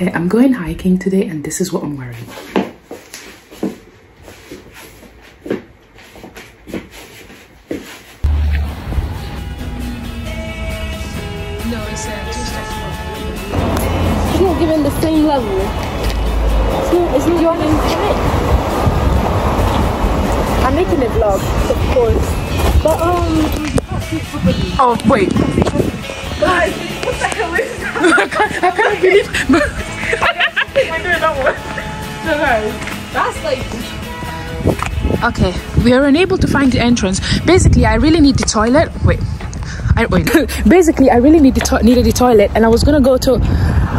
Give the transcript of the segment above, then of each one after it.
Okay, I'm going hiking today and this is what I'm wearing. No, it's a two-step It's not given the same level. It's not, it's not given I'm making a vlog, of course. But, um... Oh, wait. Guys, what the hell is that? I can't, I can't believe... Okay, we are unable to find the entrance. Basically, I really need the toilet. Wait. I, wait. Basically, I really need the needed the toilet, and I was gonna go to.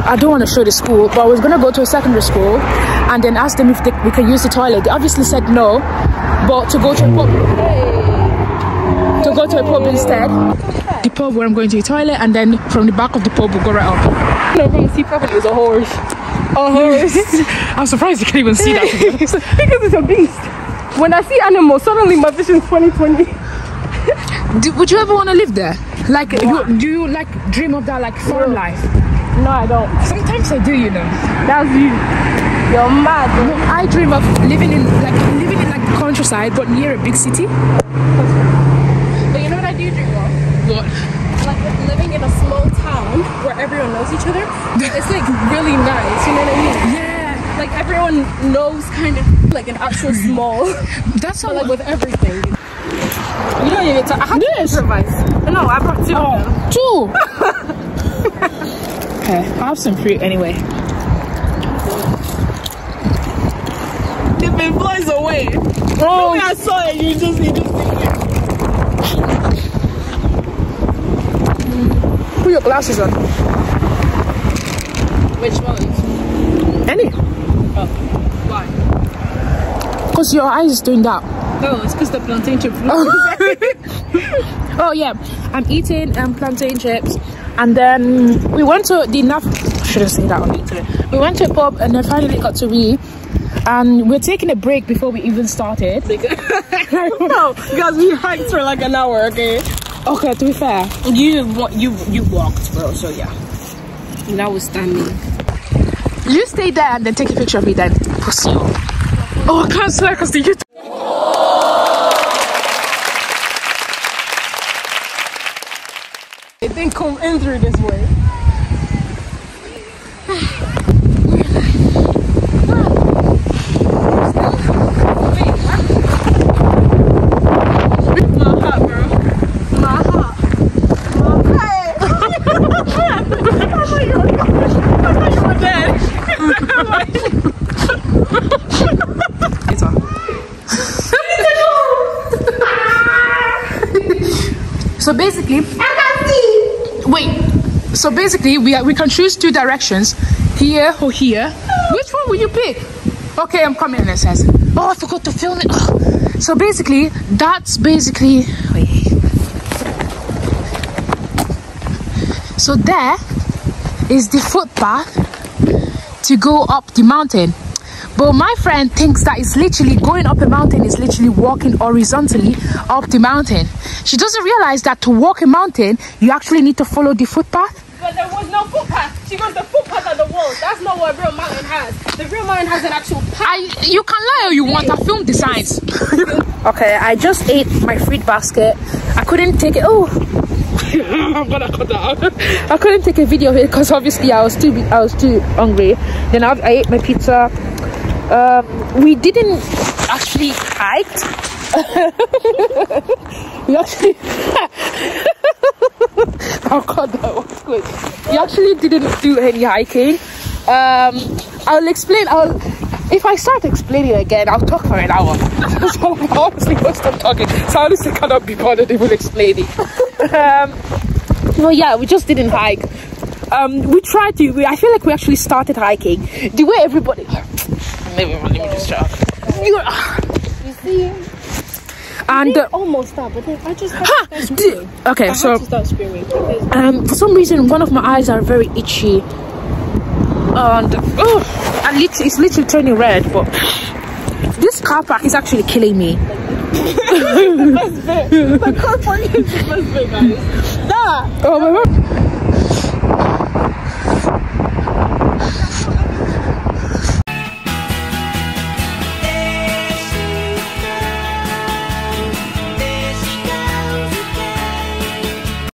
I don't want to show the school, but I was gonna go to a secondary school, and then ask them if they, we can use the toilet. They obviously said no, but to go to a pub. To go to a pub instead. The pub where I'm going to the toilet, and then from the back of the pub we'll go right up. No, from see properly, it's a horse. A horse. I'm surprised you can't even see that. because it's a beast. When I see animals, suddenly my vision's 2020. Do, would you ever want to live there? Like, you, do you like dream of that like farm life? No, I don't. Sometimes I do, you know. That's you. You're mad. No, I dream of living in like living in like the countryside, but near a big city. But you know what I do dream of? What? Like living in a small town where everyone knows each other. It's like really nice, you know what I mean? Yeah, Like everyone knows kind of like an actual small, that's how but like with everything. You don't even talk. I had Yes. to improvise. No, I brought two oh, them. two. okay, I have some fruit anyway. If it flies away. Oh, I saw it, you just you just put your glasses on. Which one? Any? Why? Cause your eyes is doing that. Oh, it's because the plantain chips. Oh yeah, I'm eating um, plantain chips, and then we went to the naf. Shouldn't say that on internet. We went to a pub, and then finally got to we, and we're taking a break before we even started. no, because we hiked for like an hour. Okay. Okay, to be fair, You you you walked, bro. So yeah. Now we're standing. you stay there and then take a picture of me. Then pussy. Oh, I can't swear because the YouTube. It didn't come in through this way. My heart, bro. My heart. I thought you were- I thought you were So basically, wait. So basically, we are, we can choose two directions, here or here. Which one will you pick? Okay, I'm coming. And it says, oh, I forgot to film it. Ugh. So basically, that's basically. Wait. So there is the footpath to go up the mountain. But my friend thinks that it's literally going up a mountain is literally walking horizontally up the mountain. She doesn't realize that to walk a mountain, you actually need to follow the footpath. But there was no footpath. She goes, the footpath of the walls. That's not what a real mountain has. The real mountain has an actual path. I, you can lie all you want. I filmed the signs. okay, I just ate my fruit basket. I couldn't take it. Oh, I'm gonna cut that out. I couldn't take a video of it because obviously I was too I was too hungry. Then I, I ate my pizza. Um, we didn't actually hike. we actually. oh god, that was good. We actually didn't do any hiking. Um, I'll explain. I'll if I start explaining again, I'll talk for an hour. so I honestly will stop talking. So I honestly cannot be bothered even explaining. Um, well, yeah, we just didn't hike. Um, we tried to. We, I feel like we actually started hiking. The way everybody. Maybe let me just talk. You see? And uh, almost that, but then I just had ha, to start d- okay, I so had to start um, for some reason one of my eyes are very itchy. And oh, and lit- it's literally turning red. But this car park is actually killing me. The car park is the best bit, guys. That Oh my god.